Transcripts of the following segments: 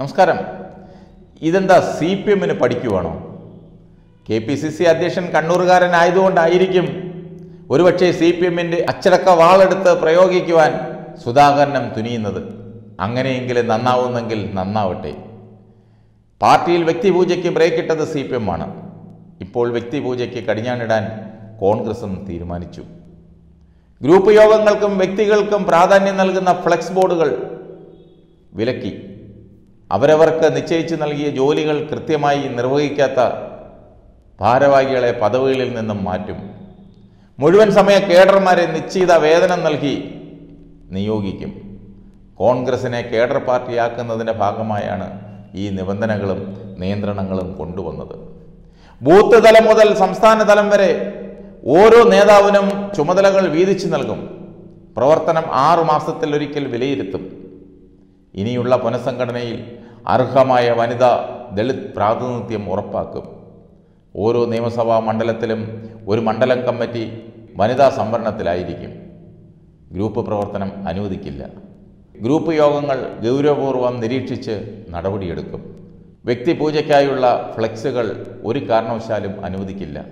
നമസ്കാരം. ഇതെന്താ C P എമ്മിന് പഠിക്കുവാണോ? കെ പി സി സി അധ്യക്ഷൻ കണ്ണൂറുകാരനായതുകൊണ്ടായിരിക്കും ഒരുപക്ഷെ സി പി എമ്മിന്റെ അച്ചടക്ക വാളെടുത്ത് പ്രയോഗിക്കുവാൻ സുധാകരനം തുനിയുന്നത്. അങ്ങനെയെങ്കിലും നന്നാവുന്നെങ്കിൽ നന്നാവട്ടെ. പാർട്ടിയിൽ വ്യക്തിപൂജയ്ക്ക് ബ്രേക്കിട്ടത് സി പി എം ആണ്. ഇപ്പോൾ വ്യക്തിപൂജയ്ക്ക് കടിഞ്ഞാണിടാൻ കോൺഗ്രസും തീരുമാനിച്ചു. ഗ്രൂപ്പ് യോഗങ്ങൾക്കും വ്യക്തികൾക്കും പ്രാധാന്യം നൽകുന്ന ഫ്ലെക്സ് ബോർഡുകൾ വിലക്കി. അവരവർക്ക് നിശ്ചയിച്ചു നൽകിയ ജോലികൾ കൃത്യമായി നിർവഹിക്കാത്ത ഭാരവാഹികളെ പദവികളിൽ നിന്നും മാറ്റും. മുഴുവൻ സമയ കേഡർമാരെ നിശ്ചിത വേതനം നൽകി നിയോഗിക്കും. കോൺഗ്രസിനെ കേഡർ പാർട്ടിയാക്കുന്നതിന്റെ ഭാഗമായാണ് ഈ നിബന്ധനകളും നിയന്ത്രണങ്ങളും കൊണ്ടുവന്നത്. ബൂത്ത് തലം മുതൽ സംസ്ഥാന തലം വരെ ഓരോ നേതാവിനും ചുമതലകൾ വീതിച്ചു നൽകും. പ്രവർത്തനം ആറു മാസത്തിൽ ഒരിക്കൽ വിലയിരുത്തും. ഇനിയുള്ള പുനഃസംഘടനയിൽ അർഹമായ വനിതാ ദളിത് പ്രാതിനിധ്യം ഉറപ്പാക്കും. ഓരോ നിയമസഭാ മണ്ഡലത്തിലും ഒരു മണ്ഡലം കമ്മിറ്റി വനിതാ സംവരണത്തിലായിരിക്കും. ഗ്രൂപ്പ് പ്രവർത്തനം അനുവദിക്കില്ല. ഗ്രൂപ്പ് യോഗങ്ങൾ ഗൗരവപൂർവം നിരീക്ഷിച്ച് നടപടിയെടുക്കും. വ്യക്തിപൂജയ്ക്കായുള്ള ഫ്ലെക്സുകൾ ഒരു കാരണവശാലും അനുവദിക്കില്ല.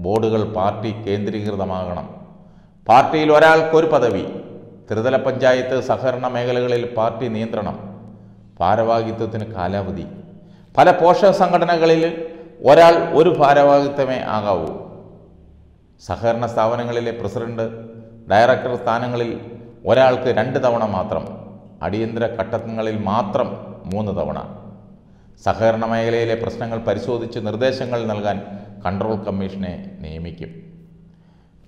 ബോർഡുകൾ പാർട്ടി കേന്ദ്രീകൃതമാകണം. പാർട്ടിയിൽ ഒരാൾക്കൊരു പദവി ത്രിതല പഞ്ചായത്ത് സഹകരണ മേഖലകളിൽ പാർട്ടി നിയന്ത്രണം ഭാരവാഹിത്വത്തിന് കാലാവധി. പല പോഷക സംഘടനകളിൽ ഒരാൾ ഒരു ഭാരവാഹിത്വമേ ആകാവൂ. സഹകരണ സ്ഥാപനങ്ങളിലെ പ്രസിഡന്റ് ഡയറക്ടർ സ്ഥാനങ്ങളിൽ ഒരാൾക്ക് രണ്ട് തവണ മാത്രം അടിയന്തര ഘട്ടങ്ങളിൽ മാത്രം മൂന്ന് തവണ. സഹകരണ മേഖലയിലെ പ്രശ്നങ്ങൾ പരിശോധിച്ച് നിർദ്ദേശങ്ങൾ നൽകാൻ കൺട്രോൾ കമ്മീഷനെ നിയമിക്കും.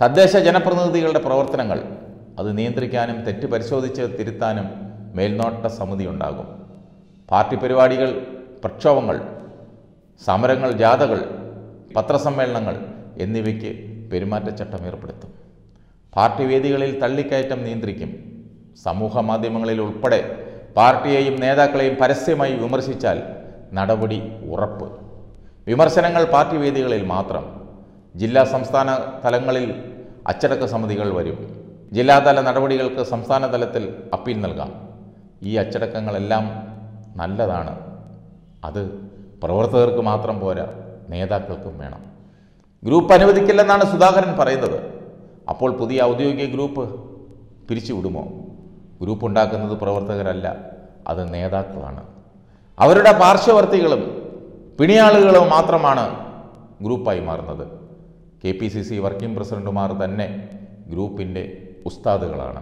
തദ്ദേശ ജനപ്രതിനിധികളുടെ പ്രവർത്തനങ്ങൾ അത് നിയന്ത്രിക്കാനും തെറ്റ് പരിശോധിച്ച് തിരുത്താനും മേൽനോട്ട സമിതി ഉണ്ടാകും. പാർട്ടി പരിപാടികൾ പ്രക്ഷോഭങ്ങൾ സമരങ്ങൾ ജാഥകൾ പത്രസമ്മേളനങ്ങൾ എന്നിവയ്ക്ക് പെരുമാറ്റച്ചട്ടം ഏർപ്പെടുത്തും. പാർട്ടി വേദികളിൽ തള്ളിക്കയറ്റം നിയന്ത്രിക്കും. സമൂഹ മാധ്യമങ്ങളിൽ ഉൾപ്പെടെ പാർട്ടിയെയും നേതാക്കളെയും പരസ്യമായി വിമർശിച്ചാൽ നടപടി ഉറപ്പ്. വിമർശനങ്ങൾ പാർട്ടി വേദികളിൽ മാത്രം. ജില്ലാ സംസ്ഥാന തലങ്ങളിൽ അച്ചടക്ക സമിതികൾ വരും. ജില്ലാതല നടപടികൾക്ക് സംസ്ഥാന തലത്തിൽ അപ്പീൽ നൽകാം. ഈ അച്ചടക്കങ്ങളെല്ലാം നല്ലതാണ്. അത് പ്രവർത്തകർക്ക് മാത്രം പോരാ നേതാക്കൾക്കും വേണം. ഗ്രൂപ്പ് അനുവദിക്കില്ലെന്നാണ് സുധാകരൻ പറയുന്നത്. അപ്പോൾ പുതിയ ഔദ്യോഗിക ഗ്രൂപ്പ് പിരിച്ചുവിടുമോ ഗ്രൂപ്പ് ഉണ്ടാക്കുന്നത് പ്രവർത്തകരല്ല അത് നേതാക്കളാണ്. അവരുടെ പാർശ്വവർത്തികളും പിണിയാളുകളും മാത്രമാണ് ഗ്രൂപ്പായി മാറുന്നത്. K P C C working പ്രസിഡന്റുമാർ തന്നെ ഗ്രൂപ്പിന്റെ ഉസ്താദുകളാണ്.